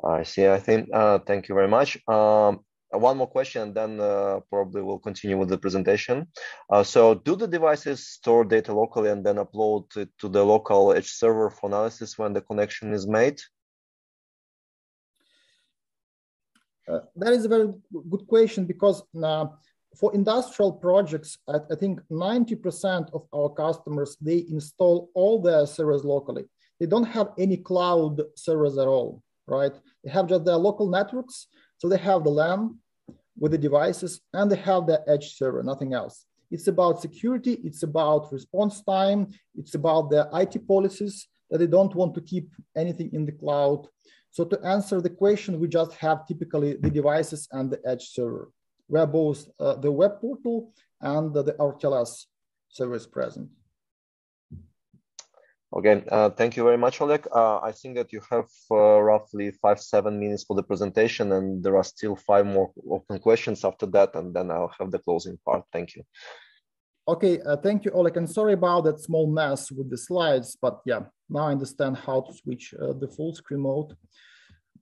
I see. I think. Uh, thank you very much. Um, one more question, and then uh, probably we'll continue with the presentation. Uh, so do the devices store data locally and then upload it to the local edge server for analysis when the connection is made? Uh, that is a very good question because for industrial projects, I, I think 90% of our customers, they install all their servers locally. They don't have any cloud servers at all, right? They have just their local networks so they have the LAN with the devices and they have the edge server, nothing else. It's about security, it's about response time, it's about the IT policies that they don't want to keep anything in the cloud. So to answer the question, we just have typically the devices and the edge server, where both uh, the web portal and the, the RTLS server is present. Okay, uh, thank you very much, Oleg. Uh, I think that you have uh, roughly five, seven minutes for the presentation, and there are still five more open questions after that, and then I'll have the closing part. Thank you. Okay, uh, thank you, Oleg. And sorry about that small mess with the slides, but yeah, now I understand how to switch uh, the full screen mode.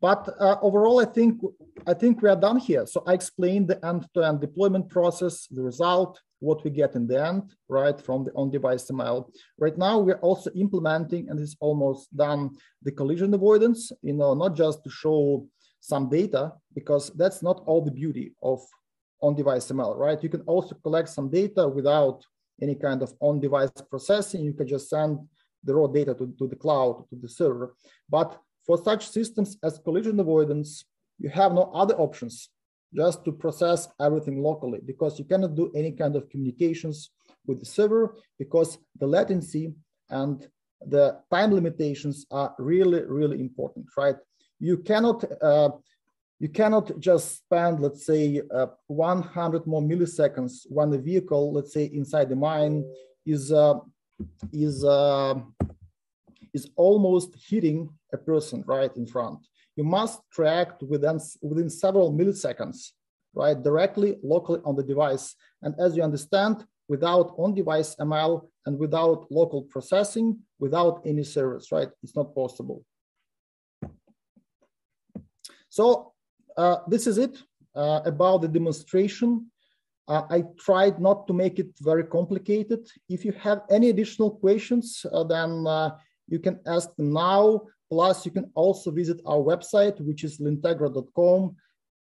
But uh, overall, I think I think we are done here. So I explained the end-to-end -end deployment process, the result, what we get in the end, right, from the on-device ML. Right now, we're also implementing, and it's almost done, the collision avoidance, you know, not just to show some data because that's not all the beauty of on-device ML, right? You can also collect some data without any kind of on-device processing. You can just send the raw data to, to the cloud, to the server. But for such systems as collision avoidance, you have no other options just to process everything locally because you cannot do any kind of communications with the server because the latency and the time limitations are really, really important, right? You cannot uh, you cannot just spend, let's say, uh, 100 more milliseconds when the vehicle, let's say, inside the mine is uh, is uh, is almost hitting a person right in front. You must track within within several milliseconds, right, directly locally on the device. And as you understand, without on-device ML and without local processing, without any service, right, it's not possible. So uh, this is it uh, about the demonstration. Uh, I tried not to make it very complicated. If you have any additional questions, uh, then uh, you can ask them now. Plus, you can also visit our website, which is leantegra.com.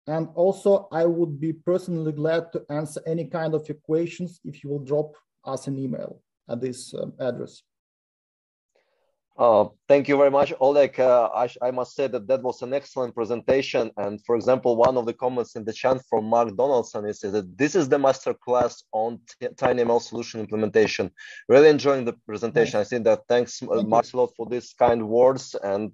And also, I would be personally glad to answer any kind of your questions if you will drop us an email at this um, address. Uh, thank you very much, Oleg. Uh, I, I, must say that that was an excellent presentation. And for example, one of the comments in the chat from Mark Donaldson is, is that this is the masterclass on TinyML solution implementation. Really enjoying the presentation. I think that thanks, uh, Mark, a lot for these kind words. And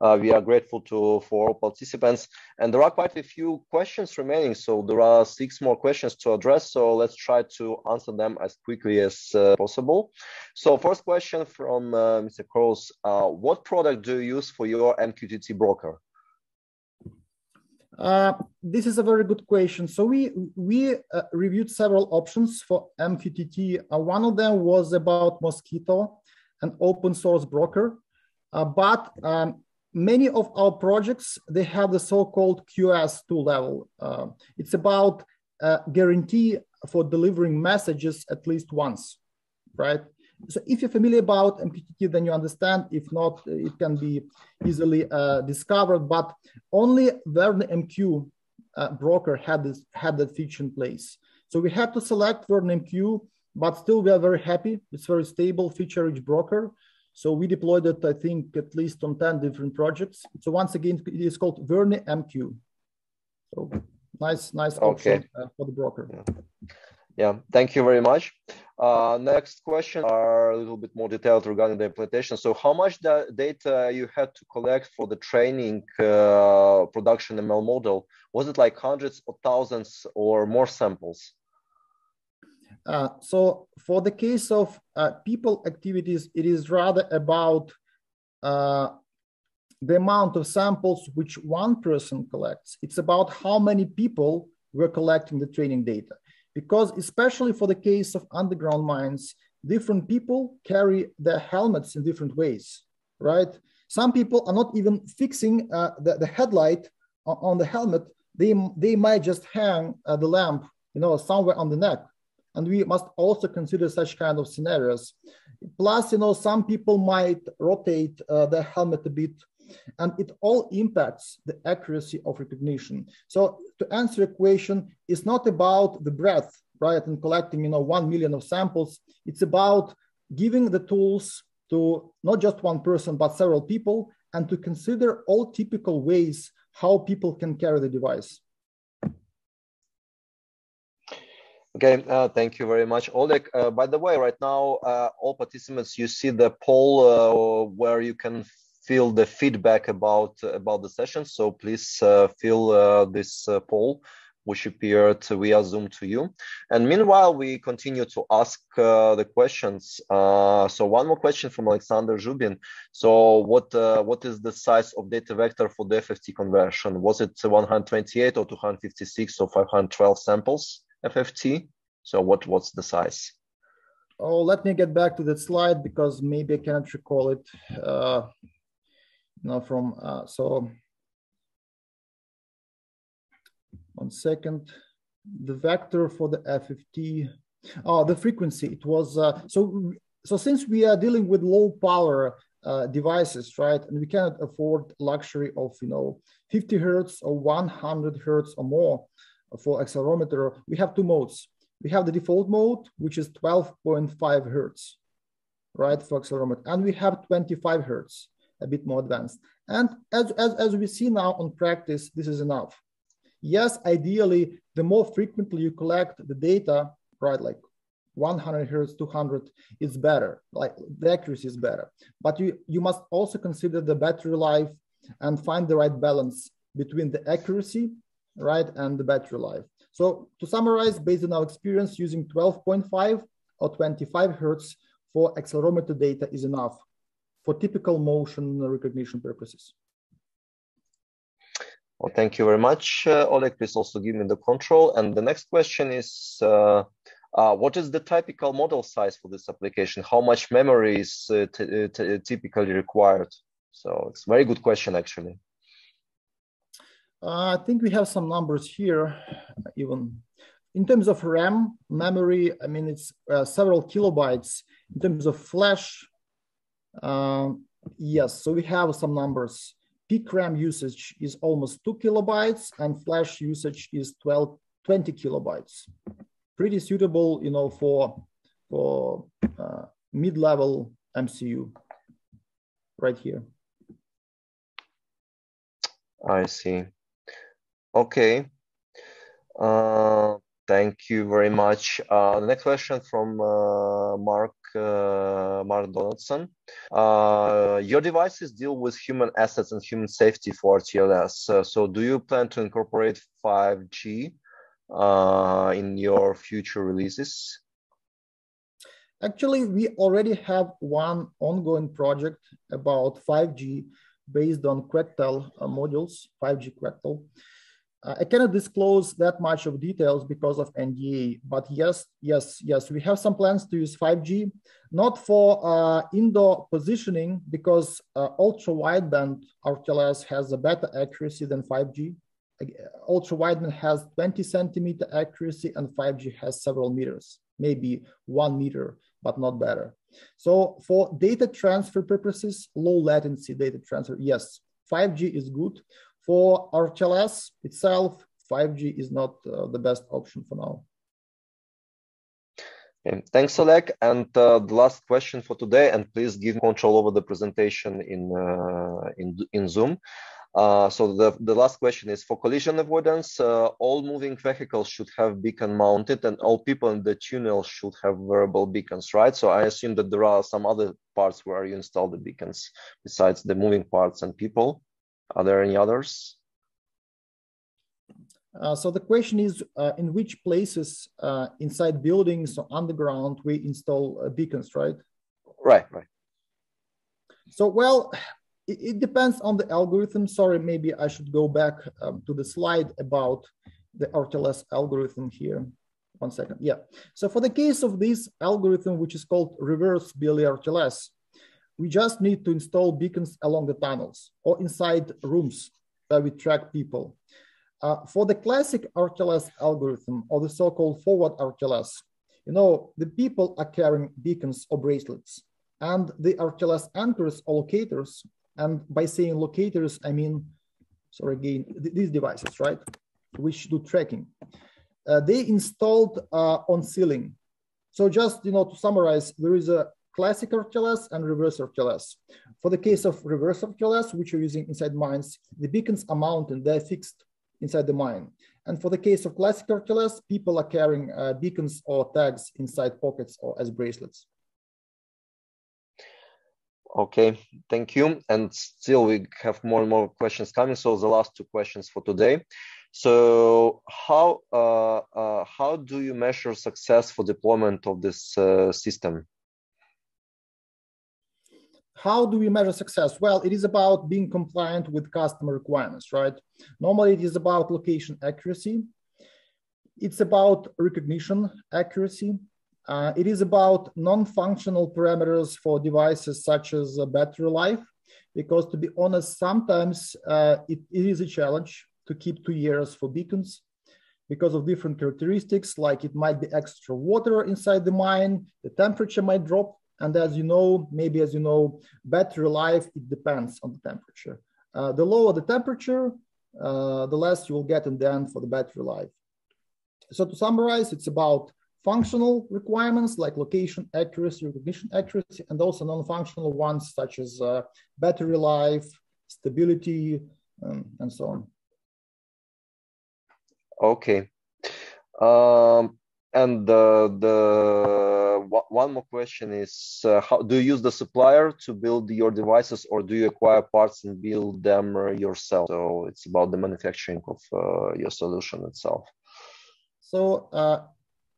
uh, we are grateful to for all participants. And there are quite a few questions remaining. So there are six more questions to address. So let's try to answer them as quickly as uh, possible. So first question from uh, Mr. Kroos, uh, what product do you use for your MQTT broker? Uh, this is a very good question. So we we uh, reviewed several options for MQTT. Uh, one of them was about Mosquitto, an open source broker. Uh, but um, many of our projects, they have the so-called QoS2 level. Uh, it's about a guarantee for delivering messages at least once, right? So if you're familiar about MQTT, then you understand. If not, it can be easily uh, discovered. But only Verne MQ uh, broker had this had that feature in place. So we had to select Verne MQ, but still we are very happy. It's very stable, feature-rich broker. So we deployed it, I think, at least on 10 different projects. So once again, it is called Verne MQ. So nice, nice okay. option uh, for the broker. Yeah. yeah. thank you very much. Uh, next question are a little bit more detailed regarding the implementation. So how much da data you had to collect for the training uh, production ML model? Was it like hundreds or thousands or more samples? Uh, so for the case of uh, people activities, it is rather about uh, the amount of samples which one person collects. It's about how many people were collecting the training data. Because especially for the case of underground mines, different people carry their helmets in different ways, right? Some people are not even fixing uh, the, the headlight on the helmet. They, they might just hang uh, the lamp, you know, somewhere on the neck and we must also consider such kind of scenarios. Plus, you know, some people might rotate uh, the helmet a bit, and it all impacts the accuracy of recognition. So to answer your question, it's not about the breadth, right, and collecting, you know, 1 million of samples. It's about giving the tools to not just one person, but several people, and to consider all typical ways how people can carry the device. Okay, uh, thank you very much, Oleg. Uh, by the way, right now, uh, all participants, you see the poll uh, where you can feel the feedback about about the session. So please uh, fill uh, this poll, which appeared via Zoom to you. And meanwhile, we continue to ask the questions. so one more question from Alexander Zubin. So what what is the size of data vector for the FFT conversion? Was it 128 or 256 or 512 samples? FFT. So what what's the size? Oh, let me get back to that slide because maybe I cannot recall it. Uh, now from uh, so one second. The vector for the FFT. Oh, the frequency. It was uh, so. So since we are dealing with low power uh, devices, right? And we cannot afford luxury of, you know, 50 hertz or 100 hertz or more for accelerometer. We have two modes. We have the default mode, which is 12.5 hertz, right, for accelerometer. And we have 25 hertz, a bit more advanced. And as, as, as we see now on practice, this is enough. Yes, ideally, the more frequently you collect the data, right, like 100 hertz, 200 is better, like the accuracy is better. But you, you must also consider the battery life and find the right balance between the accuracy, right, and the battery life. So to summarize, based on our experience, using 12.5 or 25 hertz for accelerometer data is enough for typical motion recognition purposes. Well, thank you very much, uh, Oleg. Please also give me the control. And the next question is, uh, uh, what is the typical model size for this application? How much memory is uh, uh, typically required? So it's a very good question, actually. Uh, I think we have some numbers here, even in terms of RAM memory. I mean, it's several kilobytes. In terms of flash, um, yes, so we have some numbers. Peak RAM usage is almost two kilobytes and flash usage is 12, 20 kilobytes. Pretty suitable, you know, for, for uh, mid-level MCU right here. I see. Okay. Uh, thank you very much. Uh, the next question from uh, Mark uh, Mark Donaldson. Uh, your devices deal with human assets and human safety for RTLS. Uh, so do you plan to incorporate 5G in your future releases? Actually, we already have one ongoing project about 5G based on Quectel modules, 5G Quectel. Uh, I cannot disclose that much of details because of NDA, but yes, yes, yes, we have some plans to use 5G, not for uh, indoor positioning because uh, ultra wideband RTLS has a better accuracy than 5G. Ultra wideband has 20 centimeter accuracy and 5G has several meters, maybe one meter, but not better. So for data transfer purposes, low latency data transfer, yes, 5G is good. For RTLS itself, 5G is not uh, the best option for now. Okay. Thanks, Oleg. And uh, the last question for today, and please give control over the presentation in uh, in, in Zoom. Uh, so the, the last question is for collision avoidance, uh, all moving vehicles should have beacon mounted and all people in the tunnel should have wearable beacons, right? So I assume that there are some other parts where you install the beacons besides the moving parts and people. Are there any others? Uh, so the question is, uh, in which places uh, inside buildings or underground we install uh, beacons, right? Right, right. So, well, it, it, depends on the algorithm. Sorry, maybe I should go back um, to the slide about the RTLS algorithm here. One second, yeah. So for the case of this algorithm, which is called reverse BLE-RTLS, we just need to install beacons along the tunnels or inside rooms that we track people. Uh, for the classic RTLS algorithm or the so-called forward RTLS, you know, the people are carrying beacons or bracelets and the RTLS anchors or locators, and by saying locators, I mean, sorry again, th these devices, right, which do tracking. Uh, they installed uh, on ceiling. So just, you know, to summarize, there is a classic RTLS and reverse RTLS. For the case of reverse RTLS, which you're using inside mines, the beacons are mounted, they're fixed inside the mine. And for the case of classic RTLS, people are carrying uh, beacons or tags inside pockets or as bracelets. Okay, thank you. And still we have more and more questions coming. So the last two questions for today. So how uh, uh, how do you measure success for deployment of this uh, system? How do we measure success? Well, it is about being compliant with customer requirements, right? Normally, it is about location accuracy. It's about recognition accuracy. Uh, it is about non-functional parameters for devices such as battery life, because to be honest, sometimes uh, it, it is a challenge to keep two years for beacons because of different characteristics, like it might be extra water inside the mine, the temperature might drop And as you know, maybe as you know, battery life, it depends on the temperature. Uh, the lower the temperature, uh, the less you will get in the end for the battery life. So to summarize, it's about functional requirements like location accuracy, recognition accuracy, and also non-functional ones such as uh, battery life, stability, um, and so on. Okay. Um, and the, the one more question is, uh, how do you use the supplier to build your devices or do you acquire parts and build them yourself? So it's about the manufacturing of uh, your solution itself. So uh,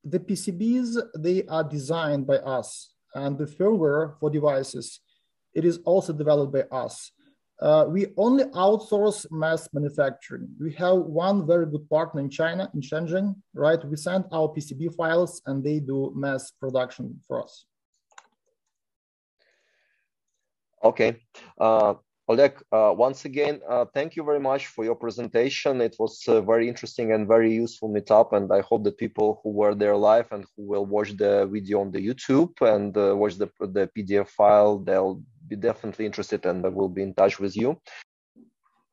the PCBs, they are designed by us and the firmware for devices, it is also developed by us uh, we only outsource mass manufacturing. We have one very good partner in China, in Shenzhen, right? We send our PCB files and they do mass production for us. Okay. Uh, Oleg, uh, once again, uh, thank you very much for your presentation. It was uh, very interesting and very useful meetup, and I hope that people who were there live and who will watch the video on the YouTube and uh, watch the, the PDF file, they'll be definitely interested and I will be in touch with you.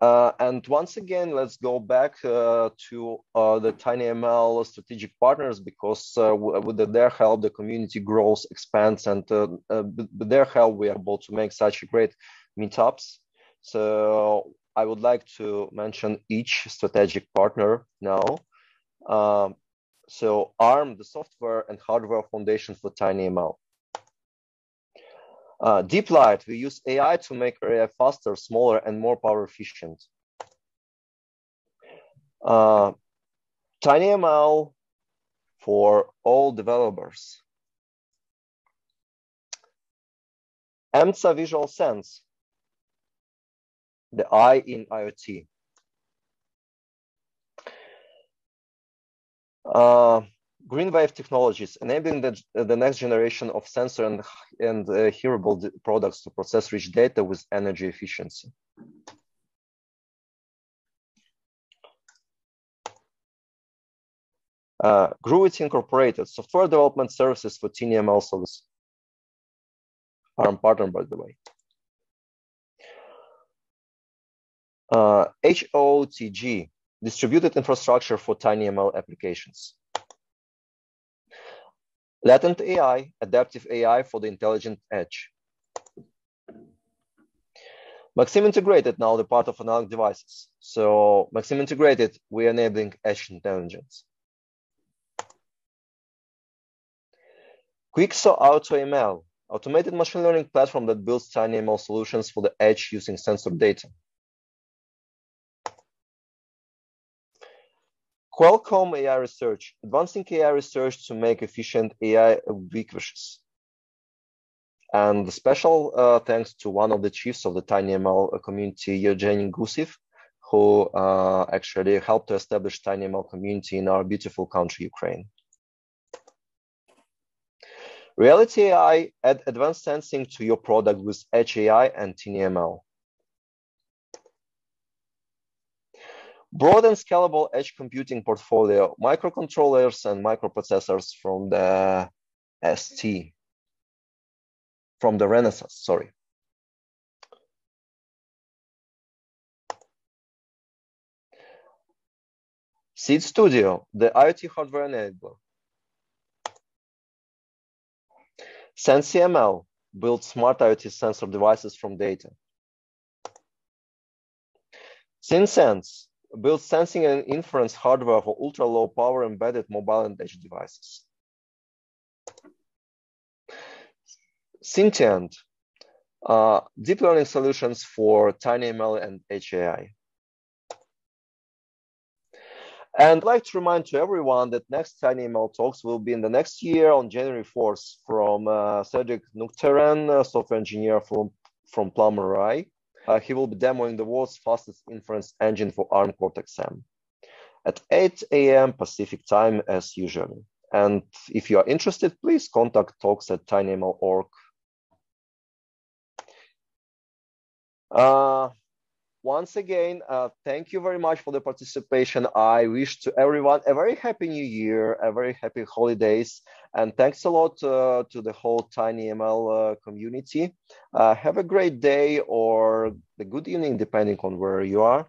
Uh, and once again, let's go back uh, to uh, the TinyML strategic partners because uh, with their help, the community grows, expands, and uh, uh, with their help, we are able to make such great meetups. So I would like to mention each strategic partner now. Um, so ARM, the software and hardware foundation for TinyML. Uh, Deeplite, we use AI to make AI faster, smaller, and more power efficient. Uh, TinyML for all developers. Emza Visual Sense, the I in IoT. Uh, GreenWave Technologies, enabling the, the next generation of sensor and, and uh, hearable products to process rich data with energy efficiency. Uh, Incorporated, software development services for TinyML service. ARM partner, by the way. Uh, HOTG, distributed infrastructure for TinyML applications. Latent AI, adaptive AI for the intelligent edge. Maxim Integrated, now the part of analog devices. So Maxim Integrated, we're enabling edge intelligence. Qeexo AutoML, automated machine learning platform that builds tiny ML solutions for the edge using sensor data. Qualcomm AI Research, advancing AI research to make efficient AI ubiquitous. And special uh, thanks to one of the chiefs of the TinyML community, Evgeny Gusev, who uh, actually helped to establish TinyML community in our beautiful country, Ukraine. Reality AI add advanced sensing to your product with Edge AI and TinyML. Broad and scalable edge computing portfolio, microcontrollers and microprocessors from the ST, from the Renesas, sorry. Seeed Studio, the IoT hardware enabler. SensiML builds smart IoT sensor devices from data. SynSense builds sensing and inference hardware for ultra-low power embedded mobile and edge devices. Syntiant, uh, deep learning solutions for TinyML and HAI. And I'd like to remind to everyone that next TinyML talks will be in the next year on January 4th from uh, Cedric Nugteren, software engineer from, from Plumerai uh, he will be demoing the world's fastest inference engine for ARM Cortex-M at 8 a.m. Pacific time as usual. And if you are interested, please contact talks at tinyml.org. Uh, once again, uh, thank you very much for the participation. I wish to everyone a very happy new year, a very happy holidays, and thanks a lot uh, to the whole TinyML uh, community. Uh, have a great day or a good evening, depending on where you are.